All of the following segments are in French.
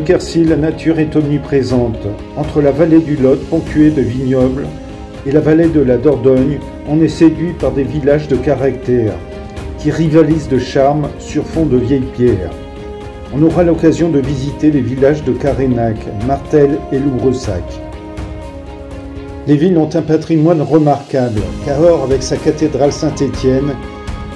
Quercy, la nature est omniprésente. Entre la vallée du Lot, ponctuée de vignobles, et la vallée de la Dordogne, on est séduit par des villages de caractère qui rivalisent de charme sur fond de vieilles pierres. On aura l'occasion de visiter les villages de Carénac, Martel et Loubressac. Les villes ont un patrimoine remarquable, Cahors avec sa cathédrale Saint-Étienne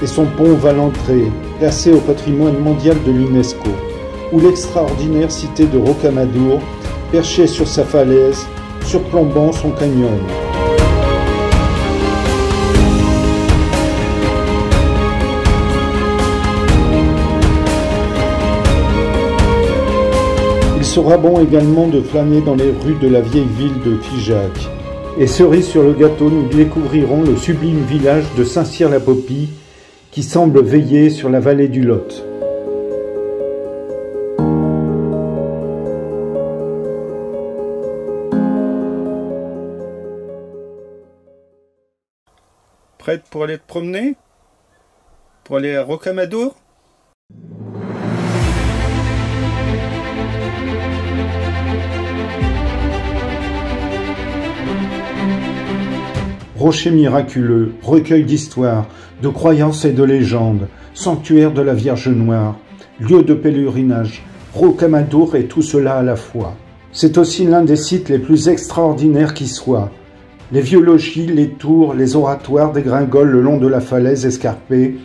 et son pont Valentré, classé au patrimoine mondial de l'UNESCO ou l'extraordinaire cité de Rocamadour, perchée sur sa falaise, surplombant son canyon. Il sera bon également de flâner dans les rues de la vieille ville de Figeac. Et cerise sur le gâteau, nous découvrirons le sublime village de Saint-Cyr-la-Popie qui semble veiller sur la vallée du Lot. Prête pour aller te promener? Pour aller à Rocamadour? Rocher miraculeux, recueil d'histoires, de croyances et de légendes, sanctuaire de la Vierge Noire, lieu de pèlerinage, Rocamadour et tout cela à la fois. C'est aussi l'un des sites les plus extraordinaires qui soient. Les vieux logis, les tours, les oratoires dégringolent le long de la falaise escarpée,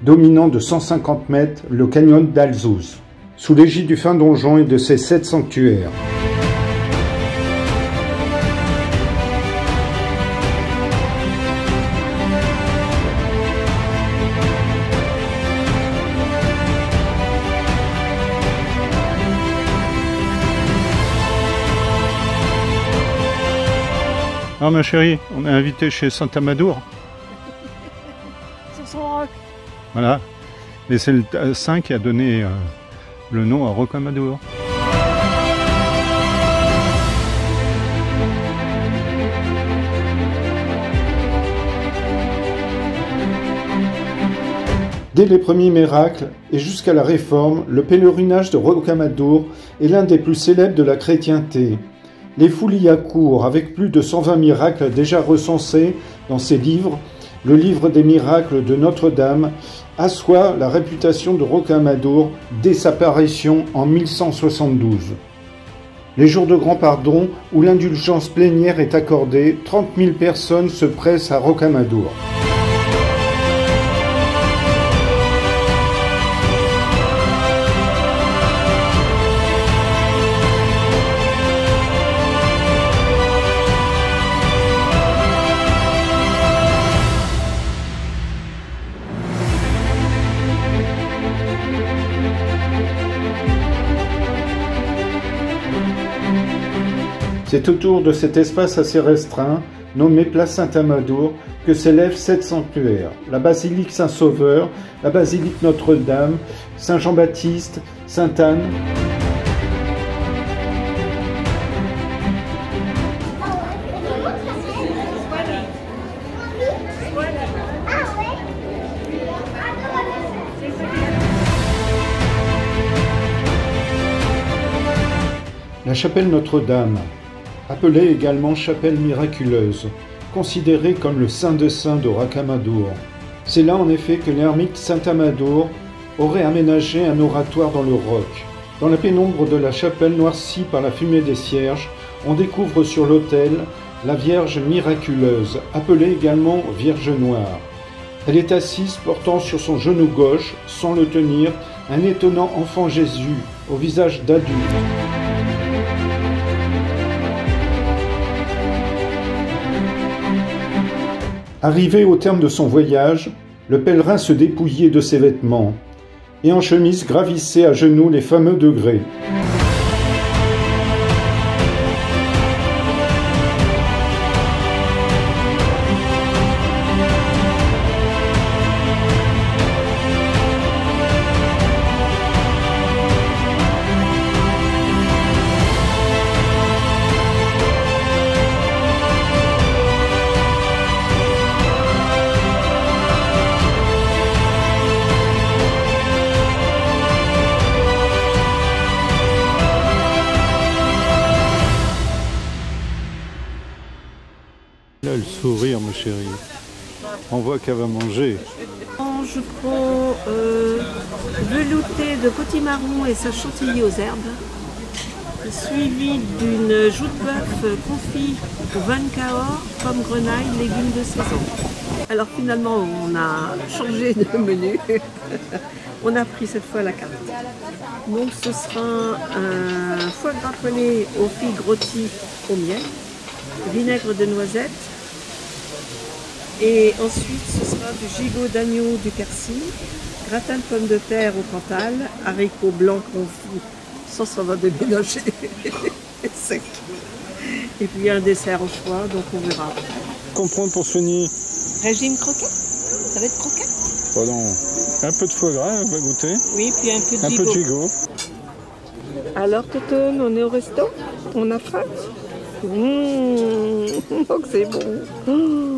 dominant de 150 mètres le canyon d'Alzouz, sous l'égide du fin donjon et de ses sept sanctuaires. Ah ma chérie, on est invité chez Saint-Amadour. Sur son roc. Voilà. Et c'est le saint qui a donné euh, le nom à Rocamadour. Dès les premiers miracles et jusqu'à la Réforme, le pèlerinage de Rocamadour est l'un des plus célèbres de la chrétienté. Les y accourent avec plus de 120 miracles déjà recensés dans ses livres. Le livre des miracles de Notre-Dame assoit la réputation de Rocamadour dès sa parution en 1172. Les jours de grand pardon, où l'indulgence plénière est accordée, 30 000 personnes se pressent à Rocamadour. C'est autour de cet espace assez restreint, nommé Place Saint-Amadour, que s'élèvent sept sanctuaires. La basilique Saint-Sauveur, la basilique Notre-Dame, Saint-Jean-Baptiste, Sainte-Anne. La chapelle Notre-Dame, appelée également chapelle miraculeuse, considérée comme le saint de saints de Rocamadour. C'est là en effet que l'ermite Saint Amadour aurait aménagé un oratoire dans le roc. Dans la pénombre de la chapelle noircie par la fumée des cierges, on découvre sur l'autel la Vierge miraculeuse, appelée également Vierge noire. Elle est assise portant sur son genou gauche, sans le tenir, un étonnant enfant Jésus, au visage d'adulte. Arrivé au terme de son voyage, le pèlerin se dépouillait de ses vêtements et en chemise gravissait à genoux les fameux degrés. Quel sourire, ma chérie. On voit qu'elle va manger. Je prends euh, velouté de potimarron et sa chantilly aux herbes, suivi d'une joue de bœuf confit au vin pommes grenaille, légumes de saison. Alors finalement, on a changé de menu. on a pris cette fois la carte. Donc ce sera un foie gras poêlé aux figues rôties au miel, vinaigre de noisettes, et ensuite, ce sera du gigot d'agneau du Quercy, gratin de pommes de terre au Cantal, haricots blancs confits sans savon de ménager sec. Et puis un dessert au choix, donc on verra. Comprendre pour finir. Régime croquette Ça va être croquette Pardon. Un peu de foie gras, on va goûter. Oui, puis un peu de Un gigot. peu de gigot. Alors, Toton, on est au resto? On a faim? Mmh, oh, que c'est bon. Mmh.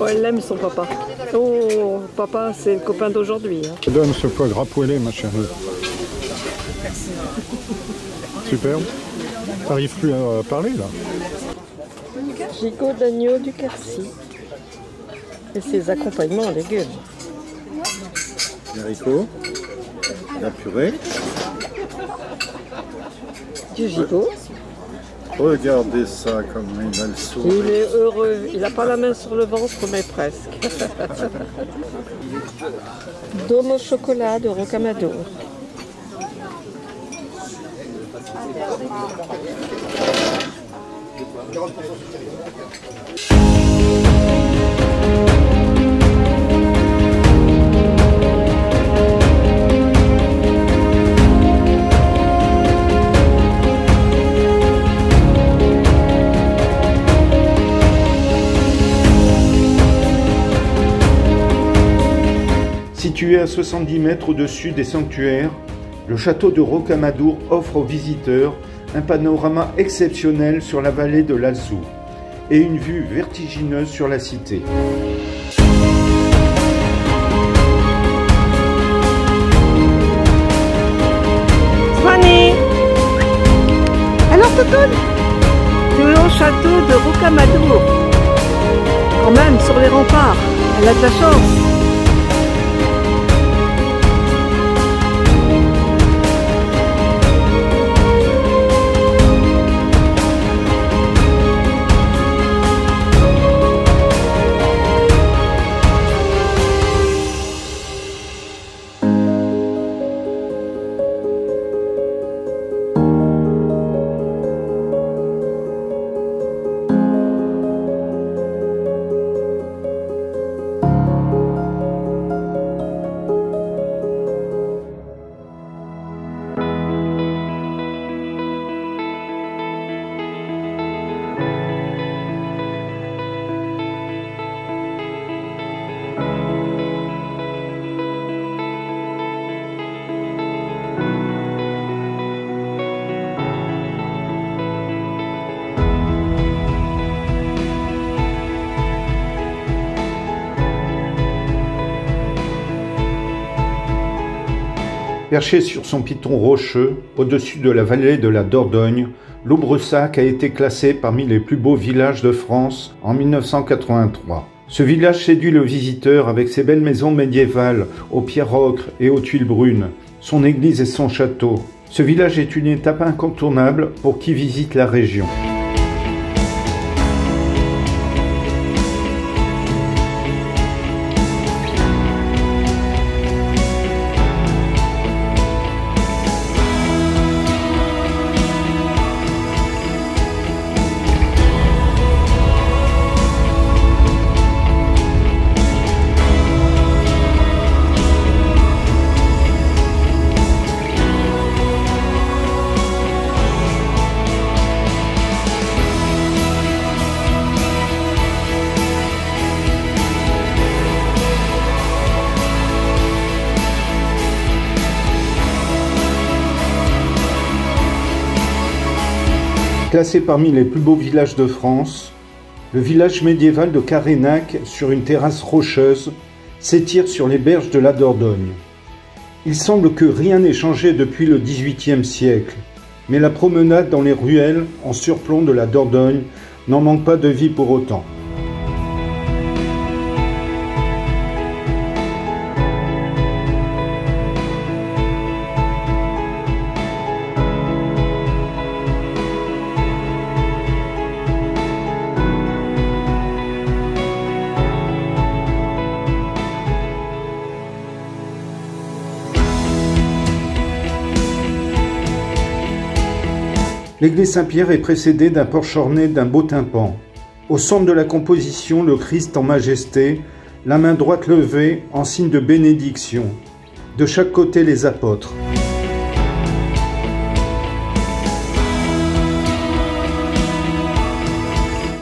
Oh, elle aime son papa. Oh, papa, c'est le copain d'aujourd'hui. hein. Je donne ce foie gras poêlé, ma chérie. Superbe. T'arrives plus à parler, là Gigot d'agneau du Quercy. Et ses accompagnements en légumes. Les haricots, la purée. Du gigot. Regardez ça comme une belle Il est heureux. Il n'a pas la main sur le ventre, mais presque. Dôme au chocolat de Rocamadour. Situé à 70 mètres au-dessus des sanctuaires, le château de Rocamadour offre aux visiteurs un panorama exceptionnel sur la vallée de l'Alzou et une vue vertigineuse sur la cité. Fanny Alors, Toton Tu es au château de Rocamadour. Quand même, sur les remparts. Elle a de la chance. Perché sur son piton rocheux, au-dessus de la vallée de la Dordogne, Loubressac a été classé parmi les plus beaux villages de France en 1983. Ce village séduit le visiteur avec ses belles maisons médiévales aux pierres ocre et aux tuiles brunes, son église et son château. Ce village est une étape incontournable pour qui visite la région. Classé parmi les plus beaux villages de France, le village médiéval de Carénac, sur une terrasse rocheuse, s'étire sur les berges de la Dordogne. Il semble que rien n'ait changé depuis le XVIIIe siècle, mais la promenade dans les ruelles en surplomb de la Dordogne n'en manque pas de vie pour autant. L'église Saint-Pierre est précédée d'un porche orné d'un beau tympan. Au centre de la composition, le Christ en majesté, la main droite levée en signe de bénédiction. De chaque côté, les apôtres.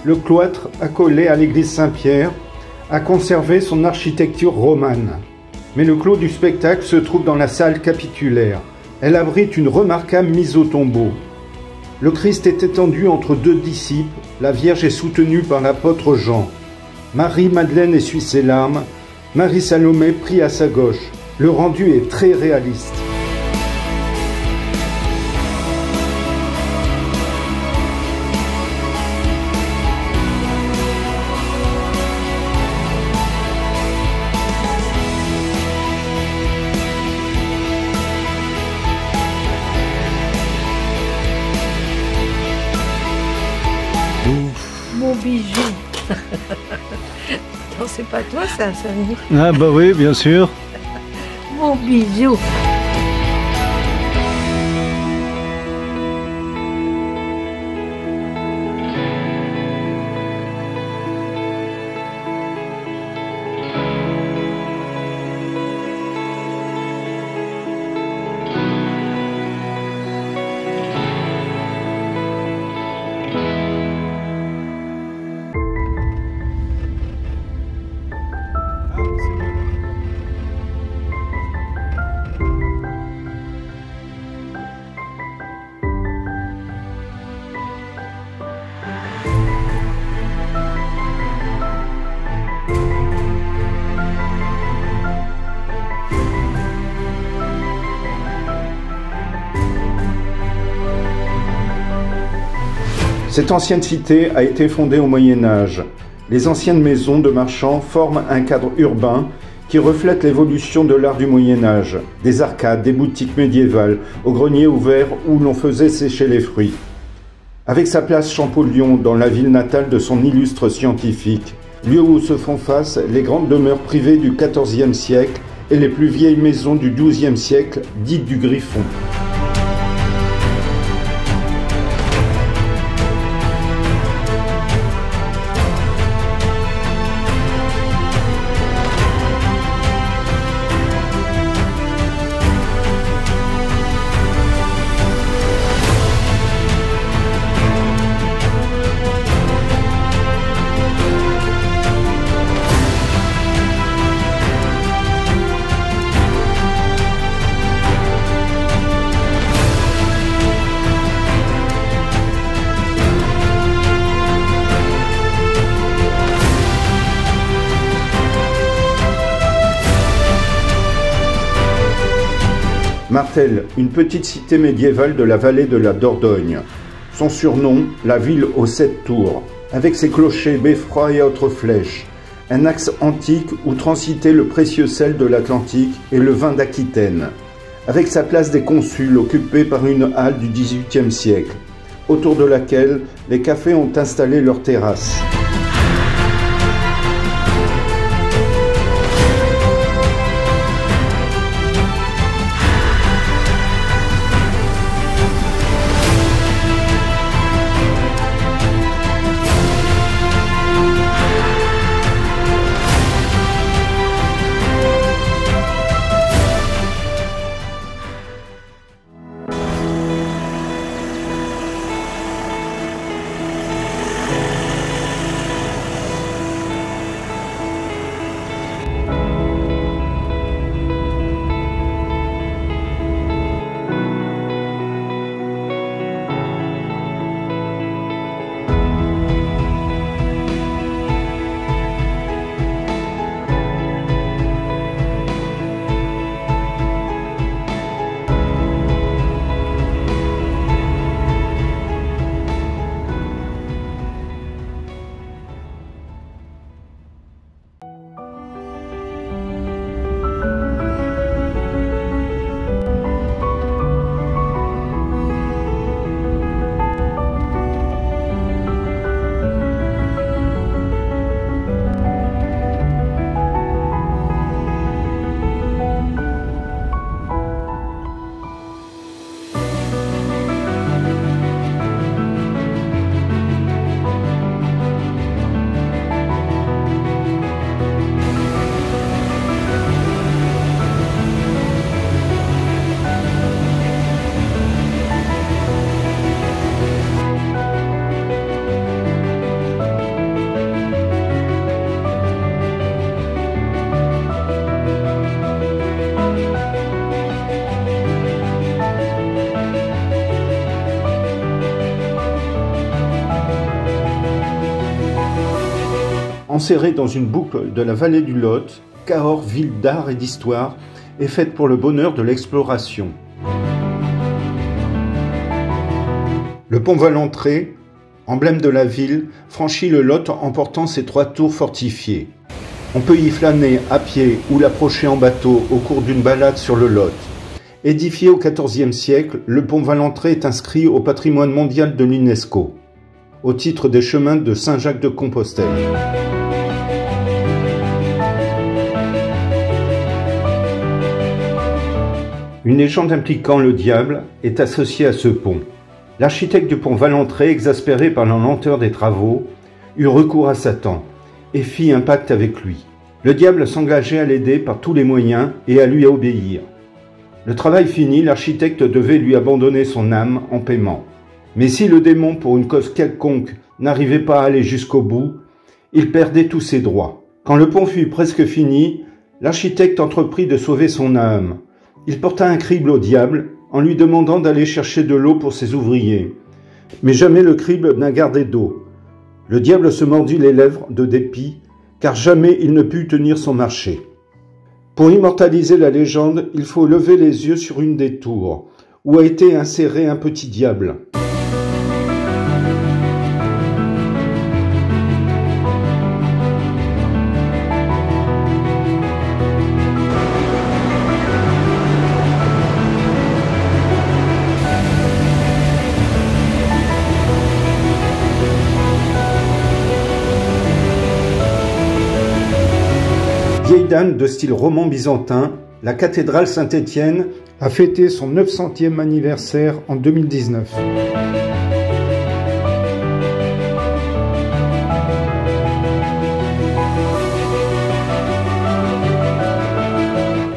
Le cloître, accolé à l'église Saint-Pierre, a conservé son architecture romane. Mais le clos du spectacle se trouve dans la salle capitulaire. Elle abrite une remarquable mise au tombeau. Le Christ est étendu entre deux disciples, la Vierge est soutenue par l'apôtre Jean. Marie-Madeleine essuie ses larmes, Marie-Salomé prie à sa gauche. Le rendu est très réaliste. Non, c'est toi ça, Samy. Ah bah oui, bien sûr. Mon bijou. Cette ancienne cité a été fondée au Moyen Âge. Les anciennes maisons de marchands forment un cadre urbain qui reflète l'évolution de l'art du Moyen Âge. Des arcades, des boutiques médiévales, au grenier ouvert où l'on faisait sécher les fruits. Avec sa place Champollion dans la ville natale de son illustre scientifique, lieu où se font face les grandes demeures privées du XIVe siècle et les plus vieilles maisons du XIIe siècle, dites du Griffon. Une petite cité médiévale de la vallée de la Dordogne. Son surnom, la ville aux sept tours, avec ses clochers, beffrois et autres flèches. Un axe antique où transitait le précieux sel de l'Atlantique et le vin d'Aquitaine. Avec sa place des consuls occupée par une halle du XVIIIe siècle, autour de laquelle les cafés ont installé leurs terrasses. Enserrée dans une boucle de la vallée du Lot, Cahors, ville d'art et d'histoire, est faite pour le bonheur de l'exploration. Le pont Valentré, emblème de la ville, franchit le Lot en portant ses trois tours fortifiées. On peut y flâner à pied ou l'approcher en bateau au cours d'une balade sur le Lot. Édifié au XIVe siècle, le pont Valentré est inscrit au patrimoine mondial de l'UNESCO, au titre des chemins de Saint-Jacques Une légende impliquant le diable est associée à ce pont. L'architecte du pont Valentré, exaspéré par la lenteur des travaux, eut recours à Satan et fit un pacte avec lui. Le diable s'engageait à l'aider par tous les moyens et à lui obéir. Le travail fini, l'architecte devait lui abandonner son âme en paiement. Mais si le démon, pour une cause quelconque, n'arrivait pas à aller jusqu'au bout, il perdait tous ses droits. Quand le pont fut presque fini, l'architecte entreprit de sauver son âme. Il porta un crible au diable en lui demandant d'aller chercher de l'eau pour ses ouvriers. Mais jamais le crible n'a gardé d'eau. Le diable se mordit les lèvres de dépit, car jamais il ne put tenir son marché. Pour immortaliser la légende, il faut lever les yeux sur une des tours, où a été inséré un petit diable. De style roman byzantin, la cathédrale Saint-Étienne a fêté son 900e anniversaire en 2019.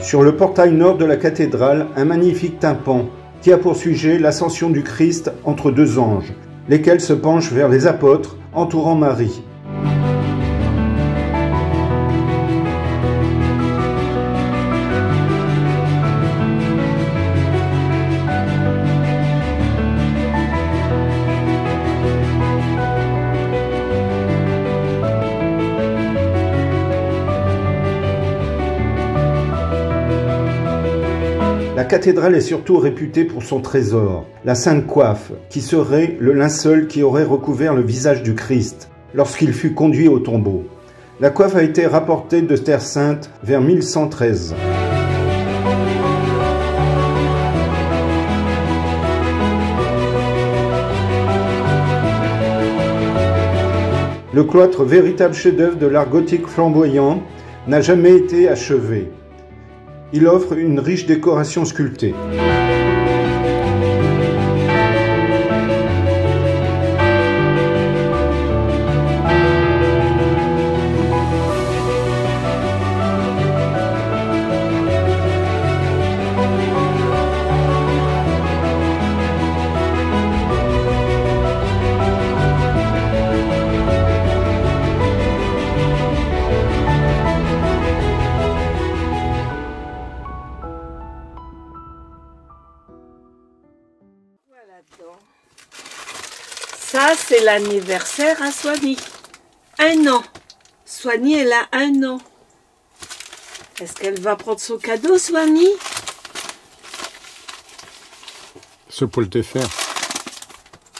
Sur le portail nord de la cathédrale, un magnifique tympan qui a pour sujet l'ascension du Christ entre deux anges, lesquels se penchent vers les apôtres entourant Marie. Cathédrale est surtout réputée pour son trésor, la Sainte Coiffe, qui serait le linceul qui aurait recouvert le visage du Christ lorsqu'il fut conduit au tombeau. La coiffe a été rapportée de Terre Sainte vers 1113. Le cloître, véritable chef-d'œuvre de l'art gothique flamboyant, n'a jamais été achevé. Il offre une riche décoration sculptée. L'anniversaire à Soigny. Un an. Soigny, elle a un an. Est-ce qu'elle va prendre son cadeau, Soigny Ce pour le défaire.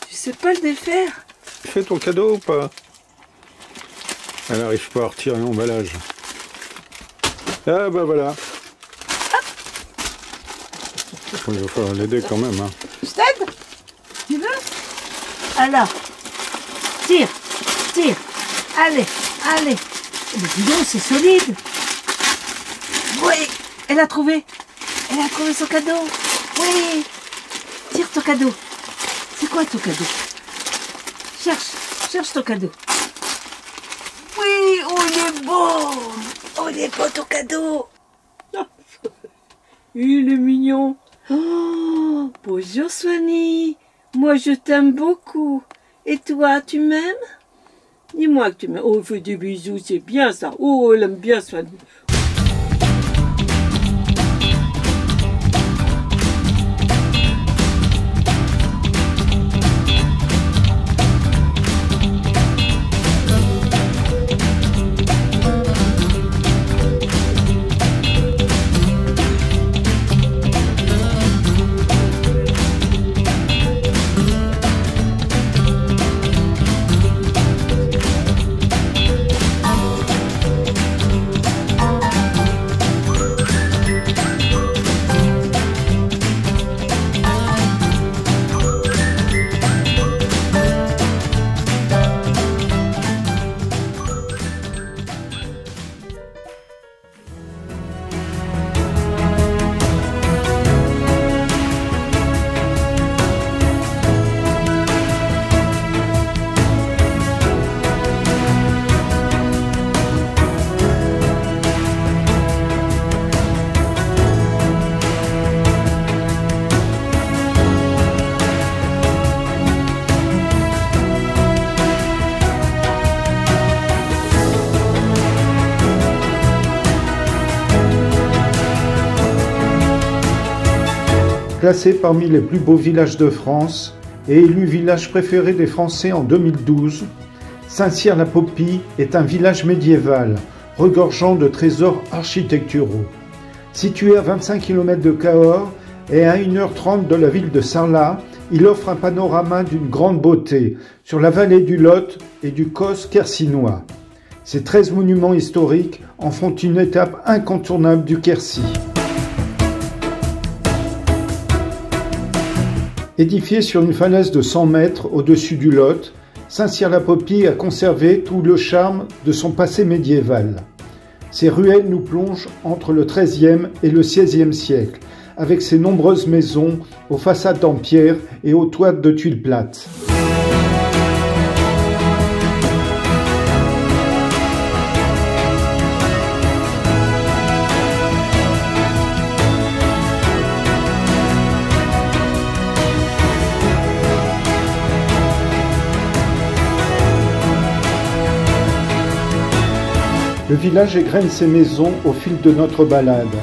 Tu sais pas le défaire? Fais ton cadeau ou pas? Elle n'arrive pas à retirer l'emballage. Ah bah voilà. Il va falloir l'aider quand même. Hein. Je t'aide? Tu veux? Alors, tire, tire. Allez, allez. Mais dis c'est solide. Oui, elle a trouvé. Elle a trouvé son cadeau. Oui. Tire ton cadeau. C'est quoi ton cadeau? Cherche, cherche ton cadeau. Oui, oh, il est beau. Oh, il est beau ton cadeau. Il est mignon. Oh, bonjour Swanny. Moi je t'aime beaucoup. Et toi, tu m'aimes? Dis-moi que tu m'aimes. Oh, fais des bisous, c'est bien ça. Oh, elle aime bien Swanny. Classé parmi les plus beaux villages de France et élu village préféré des Français en 2012, Saint-Cyr-la-Popie est un village médiéval regorgeant de trésors architecturaux. Situé à 25 km de Cahors et à 1h30 de la ville de Sarlat, il offre un panorama d'une grande beauté sur la vallée du Lot et du Cos kersinois. Ces 13 monuments historiques en font une étape incontournable du Quercy. Édifié sur une falaise de 100 mètres au-dessus du Lot, Saint-Cyr-la-Popie a conservé tout le charme de son passé médiéval. Ces ruelles nous plongent entre le XIIIe et le XVIe siècle, avec ses nombreuses maisons aux façades en pierre et aux toits de tuiles plates. Le village égrène ses maisons au fil de notre balade.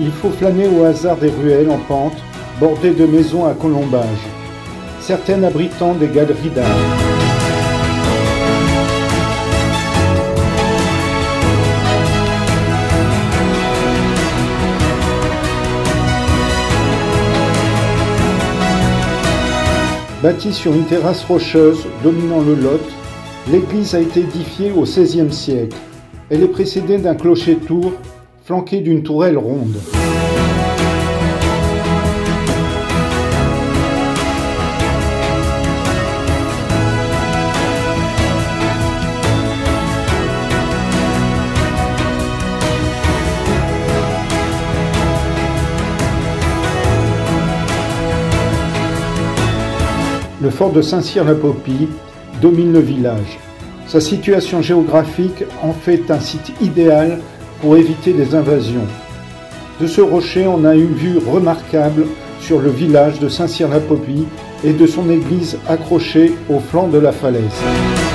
Il faut flâner au hasard des ruelles en pente, bordées de maisons à colombages, certaines abritant des galeries d'art. Bâtie sur une terrasse rocheuse dominant le Lot, l'église a été édifiée au XVIe siècle. Elle est précédée d'un clocher-tour flanqué d'une tourelle ronde. Le fort de Saint-Cyr-la-Popie domine le village. Sa situation géographique en fait un site idéal pour éviter les invasions. De ce rocher, on a une vue remarquable sur le village de Saint-Cyr-la-Popie et de son église accrochée au flanc de la falaise.